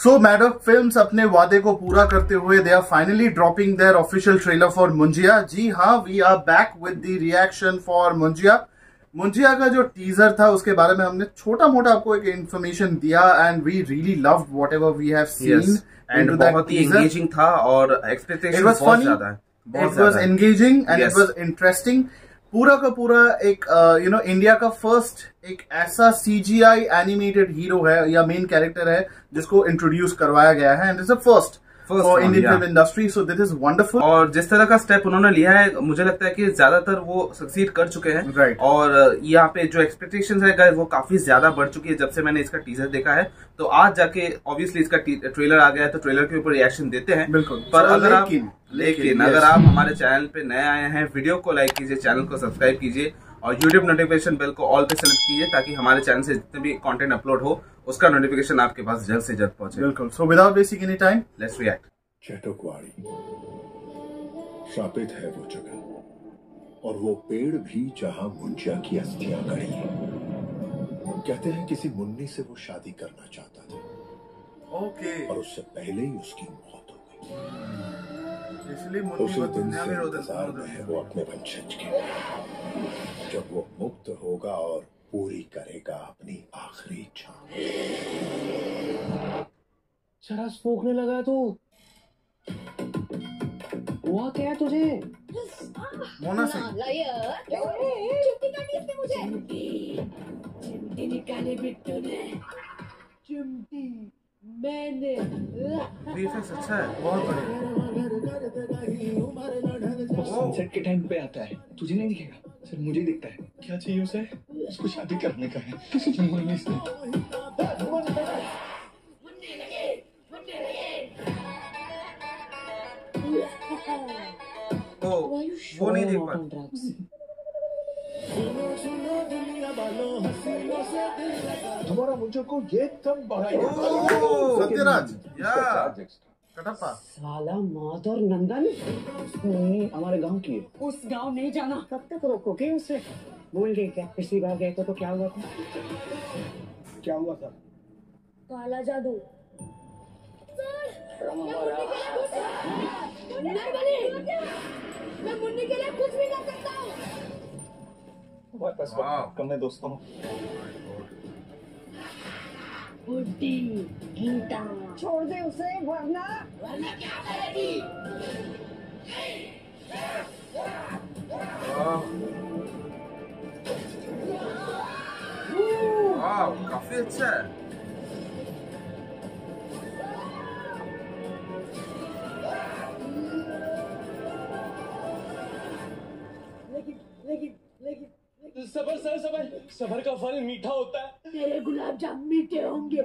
सो madam films अपने वादे को पूरा करते हुए they are finally dropping their official trailer for Munjya जी हाँ we are back with the reaction for Munjya Munjya का जो टीजर था उसके बारे में हमने छोटा मोटा आपको एक इन्फॉर्मेशन दिया and we really love whatever we have seen and बहुत ही एंगेजिंग था और एक्सपेक्टेशन बहुत ज़्यादा है it was engaging and it was interesting पूरा का पूरा एक यू नो इंडिया का फ़र्स्ट एक ऐसा सीजीआई एनिमेटेड हीरो है या मेन कैरेक्टर है जिसको इंट्रोड्यूस करवाया गया है and is a first for Indian film industry so this is wonderful और जिस तरह का स्टेप उन्होंने लिया है मुझे लगता है कि ज़्यादातर वो सक्सीड कर चुके हैं। Right. और यहाँ पे जो एक्सपेक्टेशन है वो काफ़ी ज़्यादा बढ़ चुकी है। जब से मैंने इसका टीजर देखा है तो आज जाके ऑब्वियसली इसका ट्रेलर आ गया है तो ट्रेलर के ऊपर रिएक्शन देते हैं। बिल्कुल। पर so, अगर आप लेकिन अगर आप हमारे चैनल पे नए आए हैं वीडियो को लाइक कीजिए चैनल को सब्सक्राइब कीजिए और यूट्यूब नोटिफिकेशन बेल को ऑल पे सेलेक्ट कीजिए ताकि हमारे चैनल से जितने भी कंटेंट अपलोड हो उसका नोटिफिकेशन आपके पास जल्द से जल्द पहुँचे। बिल्कुल। So without wasting any time let's react Chetukwadi श्रापित है वो जगह। और वो पेड़ भी जहाँ मुंजिया की अस्थियाँ गड़ी कहते हैं किसी मुन्नी से वो शादी करना चाहता था। ओके और उससे पहले ही उसकी मौत हो गई। इसलिए उसी दिन से इंतज़ार में है वो अपने वंशज के जब वो मुक्त होगा और पूरी करेगा अपनी आखिरी इच्छा चरस फूकने लगा तू। हुआ क्या तुझे? मोना सिंह चिमटी निकाले बिट्टू ने। चिमटी मैंने। अच्छा है बहुत बढ़िया। सनसेट के टाइम पे आता है। तुझे नहीं दिखेगा सर मुझे दिखता है। क्या चाहिए उसे? उसको शादी करने का है। किसी जमुने से तो वो नहीं देख पा तुम्हारा मुझे को ये सत्यराज या साला मौत और नंदन। हमारे गाँव की है। उस गाँव नहीं जाना। कब तक रोकोगे उसे? भूल गए क्या? पिछली बार गए थे तो क्या हुआ था? क्या हुआ था? काला जादू। मैं मुन्नी के लिए कुछ भी कर सकता हूँ। पास दोस्तों छोड़ दे उसे वरना। वरना क्या करेगी? अच्छा है लेकिन लेकिन सबर सर सबर सबर का फल मीठा होता है। तेरे गुलाब जामुन मीठे होंगे।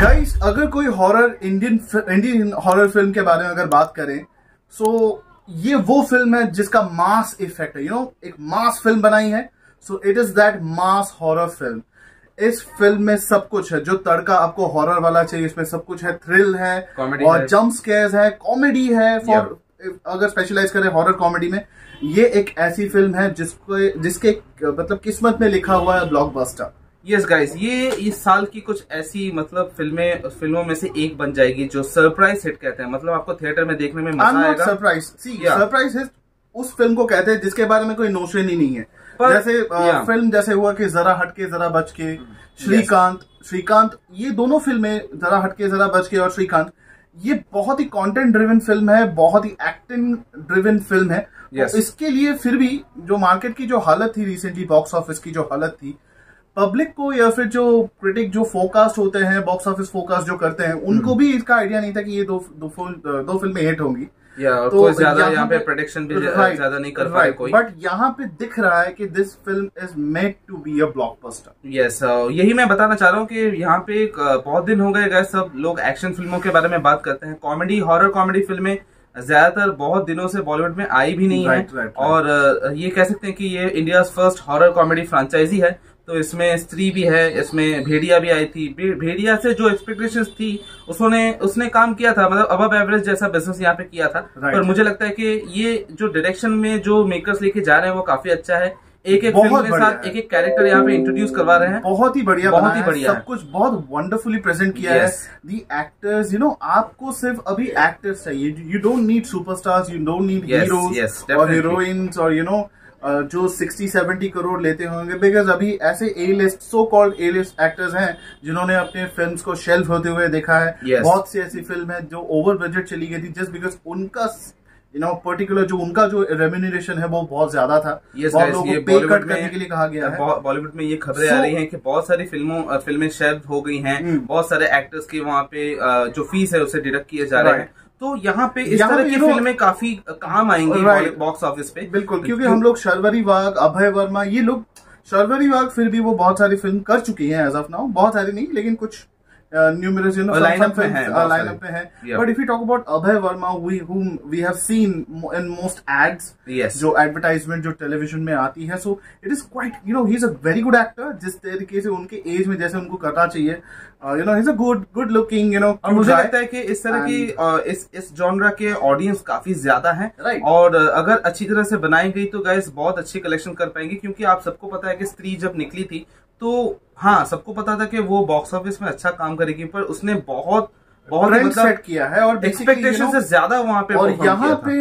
गाइस अगर कोई horror Indian Indian horror film के बारे में अगर बात करें सो ये वो फ़िल्म है जिसका मास इफ़ेक्ट है। यू you नो know, एक मास फ़िल्म बनाई है। So it is that mass horror film इस फ़िल्म में सब कुछ है। जो तड़का आपको हॉरर वाला चाहिए इसमें सब कुछ है। थ्रिल है Comedy और। जंप स्केयर्स है। कॉमेडी है फॉर अगर स्पेशलाइज करें हॉरर कॉमेडी में ये एक ऐसी फ़िल्म है जिसको जिसके मतलब किस्मत में लिखा हुआ है ब्लॉकबस्टर यस गाइस ये इस साल की कुछ ऐसी मतलब फ़िल्में फ़िल्मों में से एक बन जाएगी जो सरप्राइज़ हिट कहते हैं। मतलब आपको थिएटर में देखने में मज़ा आएगा। सरप्राइज़ सी सरप्राइज़ हिट उस फ़िल्म को कहते हैं जिसके बारे में कोई नोशन ही नहीं है। पर- जैसे अ, Yeah. फ़िल्म जैसे हुआ कि जरा हटके जरा बच के श्रीकांत श्रीकांत ये दोनों फ़िल्में जरा हटके जरा बच के और श्रीकांत ये बहुत ही कंटेंट ड्रिवन फ़िल्म है बहुत ही एक्टिंग ड्रिवन फ़िल्म है। Yes. तो इसके लिए फिर भी जो मार्केट की जो हालत थी रिसेंटली बॉक्स ऑफ़िस की जो हालत थी पब्लिक को या फिर जो क्रिटिक जो फोकास्ट होते हैं बॉक्स ऑफ़िस फोकास्ट जो करते हैं उनको भी इसका आइडिया नहीं था कि ये दो दो, फिल्म- दो फ़िल्में हिट होंगी। या तो कोई ज़्यादा यहाँ पे प्रोडिक्शन भी ज़्यादा नहीं कर पाए कोई। बट यहाँ पे दिख रहा है कि this film is made to be a blockbuster yes यही मैं बताना चाह रहा हूँ कि यहाँ पे uh, बहुत दिन हो गए गए सब लोग एक्शन फ़िल्मों के बारे में बात करते हैं। कॉमेडी हॉरर कॉमेडी फ़िल्में ज़्यादातर बहुत दिनों से बॉलीवुड में आई भी नहीं Right, है। Right, right. और uh, ये कह सकते हैं कि ये India first horror comedy franchise है। तो इसमें स्त्री भी है इसमें भेड़िया भी आई थी। भेड़िया से जो एक्सपेक्टेशंस थी उसने उसने काम किया था मतलब अब एवरेज जैसा बिज़नेस यहाँ पे किया था। Right. पर मुझे लगता है कि ये जो डायरेक्शन में जो मेकर्स लेके जा रहे हैं वो काफ़ी अच्छा है। एक एक फ़िल्म के साथ एक एक कैरेक्टर यहाँ पे इंट्रोड्यूस करवा रहे हैं। बहुत ही बढ़िया बहुत ही बढ़िया सब कुछ बहुत वंडरफुली प्रेजेंट किया Yes. है दी एक्टर्स यू नो आपको सिर्फ़ अभी एक्टर्स चाहिए। You don't need superstars you don't need heroes और हीरोइंस और यू नो जो 60 70 करोड़ लेते होंगे बिकॉज़ अभी ऐसे A list so called A list actors हैं जिन्होंने अपने फिल्म्स को शेल्फ होते हुए देखा है Yes. बहुत सी ऐसी फ़िल्म है जो ओवर बजट चली गई थी जस्ट बिकॉज़ उनका यू नो पर्टिकुलर जो उनका जो रेम्यूनरेशन है वो बहुत ज़्यादा था Yes, बहुत लोगों ये पे कट करने के लिए कहा गया है बॉलीवुड में ये खबरें So- आ रही हैं कि बहुत सारी फ़िल्मों फ़िल्में शेल्फ हो गई हैं हम्म। बहुत सारे एक्टर्स के वहाँ पे जो फ़ीस है उसे डिडक्ट किए जा रहे. हैं तो यहाँ पे इस तरह की फ़िल्में काफ़ी काम आएँगी बॉक्स ऑफ़िस पे। बिल्कुल क्योंकि हम लोग शर्वरी वाघ अभय वर्मा ये लोग शर्वरी वाघ फिर भी वो बहुत सारी फ़िल्म कर चुकी हैं एज ऑफ़ नाउ बहुत सारी नहीं लेकिन कुछ न्यूमरस lineup हैं है Yeah. But if you talk about Abhay Varma we whom we have seen in most ads Yes. जो एडवर्टाइजमेंट जो टेलीविज़न में आती है so it is quite you know is very good actor जिस तरीके से उनके एज में जैसे उनको करना चाहिए you know is a good good looking you know और मुझे लगता है कि इस तरह की अ, इस इस जॉनरा के ऑडियंस काफ़ी ज़्यादा हैं Right. और अ, अगर अच्छी तरह से बनाई गई तो गाइस बहुत अच्छी कलेक्शन कर पाएँगे क्योंकि आप सबको पता है कि स्त्री जब निकली थी तो हाँ सबको पता था कि वो बॉक्स ऑफ़िस में अच्छा काम करेगी पर उसने बहुत बहुत मतलब सेट किया है और एक्सपेक्टेशन से ज़्यादा वहाँ पे और यहाँ पे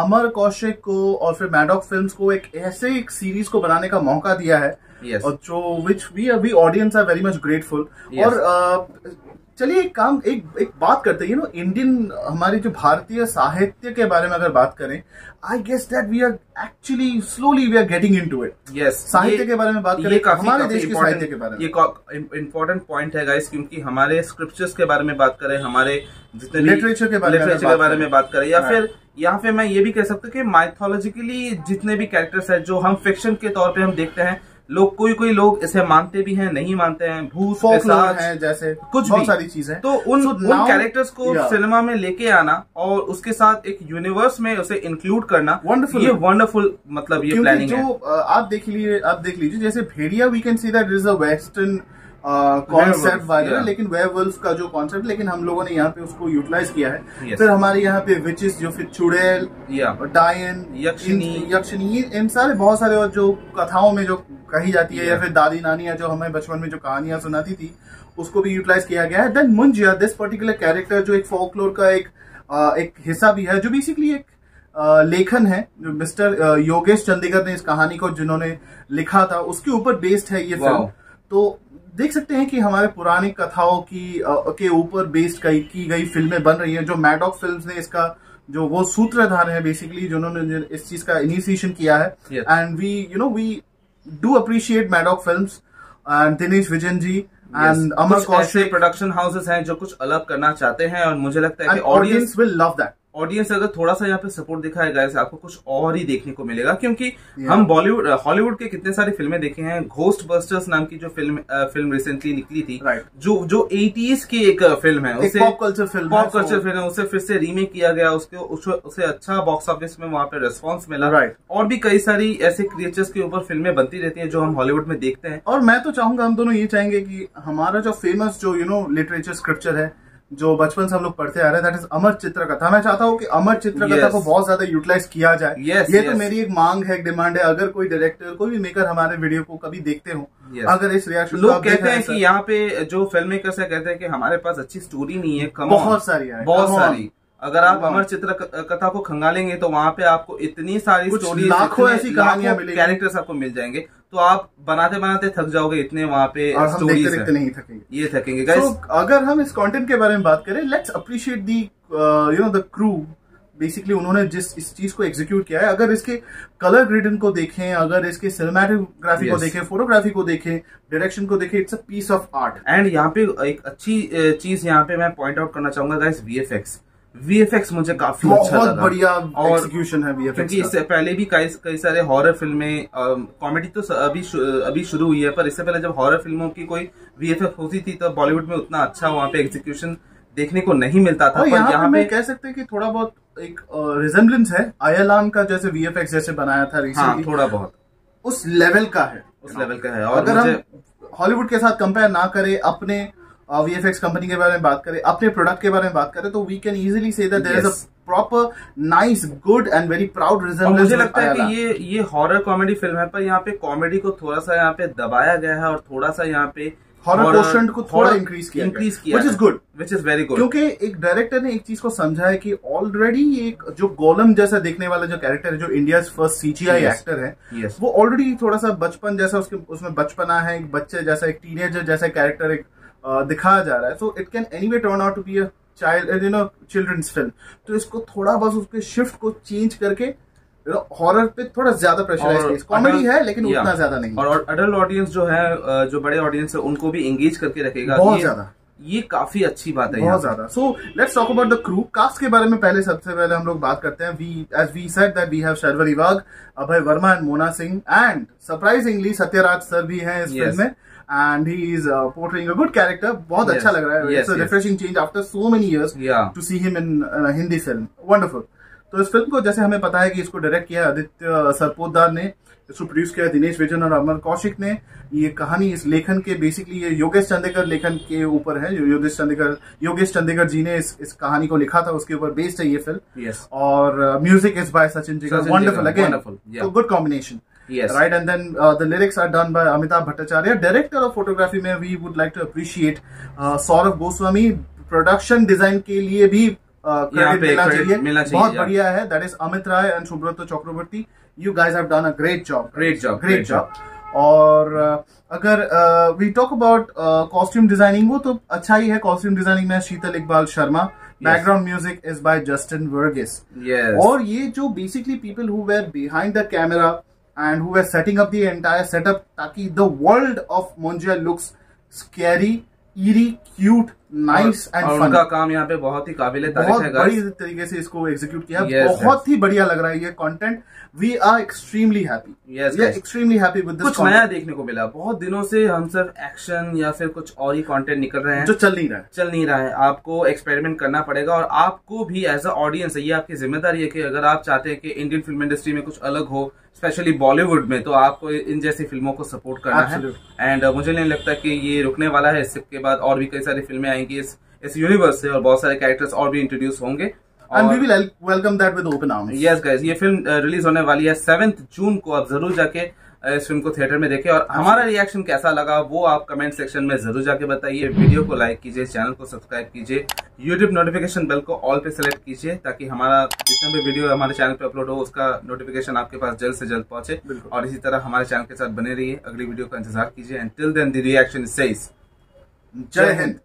अमर कौशिक को और फिर मैडॉक फिल्म्स को एक ऐसे एक सीरीज़ को बनाने का मौका दिया है Yes. और जो विच वी अभी audience are very much grateful और चलिए एक काम एक एक बात करते हैं यू नो इंडियन हमारी जो भारतीय साहित्य के बारे में अगर बात करें I guess that we are actually slowly we are getting into it yes साहित्य के बारे में बात करें, हमारे देश के साहित्य के बारे में। ये इम्पोर्टेंट पॉइंट है गाइस क्योंकि हमारे स्क्रिप्चर्स के बारे में बात करें हमारे जितने Literature के बारे बात के बारे। में बात करें या फिर यहाँ पे मैं ये भी कह सकता हूँ कि माइथोलॉजिकली जितने भी कैरेक्टर्स हैं जो हम फिक्शन के तौर पे हम देखते हैं लोग कोई कोई लोग इसे मानते भी हैं नहीं मानते हैं भूत है जैसे कुछ बहुत सारी चीज़ें तो उन So उन कैरेक्टर्स को Yeah. सिनेमा में लेके आना और उसके साथ एक यूनिवर्स में उसे इंक्लूड करना Wonderful. ये वंडरफुल मतलब ये प्लानिंग जो है आप देख लीजिए आप देख लीजिए जैसे Bhediya we can see that is a western concept वाले yeah. लेकिन वेयरवुल्फ का जो कॉन्सेप्ट लेकिन हम लोगों ने यहाँ पे उसको यूटिलाइज किया है Yes. फिर हमारे यहाँ पे विचेस जो फिर चुड़ैल या डायन यक्षिनी। इन- यक्षिनी ये- इन सारे बहुत सारे और जो कथाओं में जो कही जाती है yeah. या फिर दादी नानियाँ जो हमें बचपन में जो कहानियाँ सुनाती थी उसको भी यूटिलाइज किया गया है then Munjya this particular character जो एक फोकलोर का एक एक हिस्सा भी है जो बेसिकली एक लेखन है जो मिस्टर योगेश चंडीगढ़ ने इस कहानी को जिन्होंने लिखा था उसके ऊपर बेस्ड है ये. फ़िल्म तो देख सकते हैं कि हमारे पुरानी कथाओं की अ, के ऊपर बेस्ड कई की गई फ़िल्में बन रही हैं जो मैडॉक फिल्म्स ने इसका जो वो सूत्रधार है बेसिकली जिन्होंने इस चीज़ का इनिशिएशन किया है। And we you know we do appreciate Maddock Films and Dinesh Vijan ji and Amar Kaushik production houses हैं जो कुछ अलग करना चाहते हैं और मुझे लगता है कि audience will love that audience अगर थोड़ा सा यहाँ पे सपोर्ट दिखाएगा ऐसे आपको कुछ और ही देखने को मिलेगा क्योंकि. हम बॉलीवुड हॉलीवुड के कितने सारी फ़िल्में देखे हैं। घोस्ट बस्टर्स नाम की जो फ़िल्म फ़िल्म रिसेंटली निकली थी जो जो 80s की एक फ़िल्म है एक pop culture film pop culture film है उसे फिर से रीमेक किया गया उसके उसे अच्छा बॉक्स ऑफ़िस में वहाँ पे रेस्पॉन्स मिला. और भी कई सारी ऐसे क्रिएचर्स के ऊपर फ़िल्में बनती रहती है जो हम हॉलीवुड में देखते हैं। और मैं तो चाहूँगा हम दोनों ये चाहेंगे कि हमारा जो फ़ेमस जो यू नो लिटरेचर स्क्रिप्चर है जो बचपन से हम लोग पढ़ते आ रहे हैं दैट इज़ अमर चित्रकथा मैं चाहता हूँ कि अमर चित्र कथा Yes. को बहुत ज़्यादा यूटिलाइज किया जाए। Yes, ये yes. तो मेरी एक मांग है एक डिमांड है। अगर कोई डायरेक्टर कोई भी मेकर हमारे वीडियो को कभी देखते हो Yes. अगर इस रिएक्शन लोग कहते हैं कि यहाँ पे जो फ़िल्म मेकर है कहते हैं कि हमारे पास अच्छी स्टोरी नहीं है बहुत सारी है, बहुत सारी। अगर आप अमर चित्र कथा को खंगालेंगे तो वहाँ पे आपको इतनी सारी स्टोरी लाखों ऐसी कहानियाँ मिलेंगी। कैरेक्टर्स आपको मिल जाएँगे। तो आप बनाते बनाते थक जाओगे इतने वहाँ पे और हम देखते देखते नहीं थकेंगे। ये थकेंगे। So, अगर हम इस कंटेंट के बारे में बात करें let's appreciate the you know the crew basically उन्होंने जिस इस चीज़ को एग्जीक्यूट किया है। अगर इसके कलर ग्रेडिंग को देखें अगर इसके सिनेमाटोग्राफी को Yes. देखें फोटोग्राफी को देखें डायरेक्शन को देखें it's a piece of art and यहाँ पे एक अच्छी चीज़ यहाँ पे मैं पॉइंट आउट करना चाहूँगा गाइस वीएफएक्स वीएफएक्स मुझे काफ़ी अच्छा बहुत लगा। बढ़िया और एग्जीक्यूशन है क्योंकि इससे पहले भी कई कई सारे हॉरर फ़िल्में कॉमेडी तो अभी शु- अभी शुरू हुई है पर इससे पहले जब हॉरर फ़िल्मों की कोई वीएफएक्स होती थी तो बॉलीवुड में उतना अच्छा वहाँ पे एग्जीक्यूशन देखने को नहीं मिलता था पर यहाँ पे यहाँ पे कह सकते हैं कि थोड़ा बहुत एक रिजेम्बलेंस है। आयलान का जैसे वीएफएक्स जैसे बनाया था हाँ रिसेंटली थोड़ा बहुत। उस लेवल का है। उस लेवल का है और अगर हम हॉलीवुड के साथ कंपेयर ना करें अपने वीएफएक्स कंपनी के बारे में बात करें अपने प्रोडक्ट के बारे में बात करें तो we can easily see that there is a Yes. Proper nice good and very proud resemblance मुझे लगता है कि ये ये हॉरर कॉमेडी फ़िल्म है पर यहाँ पे कॉमेडी को थोड़ा सा यहाँ पे दबाया गया है और थोड़ा सा यहाँ पे हॉरर क्वेश्चन को थोड़ा इंक्रीज किया इंक्रीज किया is good which is very good क्योंकि एक डायरेक्टर ने एक चीज़ को समझा है कि ऑलरेडी एक जो गोलम जैसा देखने वाला जो कैरेक्टर है जो इंडिया फ़र्स्ट सीजीआई. एक्टर है Yes. वो ऑलरेडी थोड़ा सा बचपन जैसा उसके उसमें बचपना है एक बच्चे जैसा एक टीनेजर जैसा कैरेक्टर एक दिखाया जा रहा है। So it can anyway turn out to be a child you know children's film तो इसको थोड़ा बस उसके शिफ्ट को चेंज करके हॉरर पे थोड़ा ज़्यादा प्रेशराइज कॉमेडी है लेकिन उतना ज़्यादा नहीं। और अडल्ट ऑडियंस जो है जो बड़े ऑडियंस है उनको भी एंगेज करके रखेगा। बहुत ज़्यादा। ये काफ़ी अच्छी बात है बहुत ज़्यादा। So let's talk about the crew cast के बारे में पहले सबसे पहले हम लोग बात करते हैं। We as we said that we have Sharvari Wagh Abhay Varma and Mona Singh and surprisingly Sathyaraj sir भी हैं इस Yes. फ़िल्म में। And he is portraying a good character बहुत Yes. अच्छा लग रहा है। Yes, it's a yes. Refreshing change after so many years Yeah. To see him in Hindi film wonderful तो इस फ़िल्म को जैसे हमें पता है कि इसको डायरेक्ट किया आदित्य सरपोदार ने इसको प्रोड्यूस किया दिनेश विजन और अमर कौशिक ने। ये कहानी इस लेखन के बेसिकली ये योगेश चंदेकर लेखन के ऊपर है। जो योगेश चंदेकर योगेश चंदेकर जी ने इस, इस कहानी को लिखा था। उसके ऊपर बेस्ड है ये फ़िल्म Yes. और music is by Sachin ji Sachin wonderful again good combination Yes. right and then uh, the lyrics are done by Amitabh Bhattacharya director of photography में we would like to appreciate Saurabh Goswami production design के लिए भी credit मिलना चाहिए। मिलना चाहिए, बहुत. बढ़िया है। That is Amit Rai and Subrata Chakraborty you guys have done a great job Great job, great great job और uh, अगर we talk about costume designing वो तो अच्छा ही है कॉस्ट्यूम डिज़ाइनिंग में Sheetal Iqbal Sharma background music is by Justin Varghese और ये जो basically people who were behind the camera and who were setting up the entire setup ताकि the world of Munjya looks scary eerie cute nice और- and और fun उनका काम यहाँ पे बहुत ही काबिल बहुत है बड़ी तरीके से इसको एग्जीक्यूट किया। Yes, बहुत ही बढ़िया लग रहा है ये content we are extremely happy Yes, guys. Extremely happy with कुछ नया देखने को मिला। बहुत दिनों से हम सिर्फ़ एक्शन या फिर कुछ और ही कंटेंट निकल रहे हैं। जो चल नहीं रहा है। चल नहीं रहा है। आपको एक्सपेरिमेंट करना पड़ेगा और आपको भी एज अ ऑडियंस ये आपकी ज़िम्मेदारी है कि अगर आप चाहते हैं कि इंडियन फ़िल्म इंडस्ट्री में कुछ अलग हो स्पेशली बॉलीवुड में तो आपको इन जैसी फ़िल्मों को सपोर्ट करना Absolute. है एंड मुझे नहीं लगता कि ये रुकने वाला है। इसके बाद और भी कई सारी फ़िल्में आएँगी इस इस यूनिवर्स से और बहुत सारे कैरेक्टर्स और भी इंट्रोड्यूस होंगे। एंड वी और will welcome that with open arms yes guys ये फ़िल्म रिलीज़ होने वाली है सेवेंथ जून को। आप ज़रूर जाके इस फ़िल्म को थिएटर में देखें। और हमारा रिएक्शन कैसा लगा वो आप कमेंट सेक्शन में ज़रूर जाके बताइए। वीडियो को लाइक कीजिए चैनल को सब्सक्राइब कीजिए यूट्यूब नोटिफिकेशन बेल को ऑल पे सेलेक्ट कीजिए ताकि हमारा जितना भी वीडियो हमारे चैनल पे अपलोड हो उसका नोटिफिकेशन आपके पास जल्द से जल्द पहुँचे। और इसी तरह हमारे चैनल के साथ बने रहिए। अगली वीडियो का इंतज़ार कीजिए। And till then the reaction says Jai Hind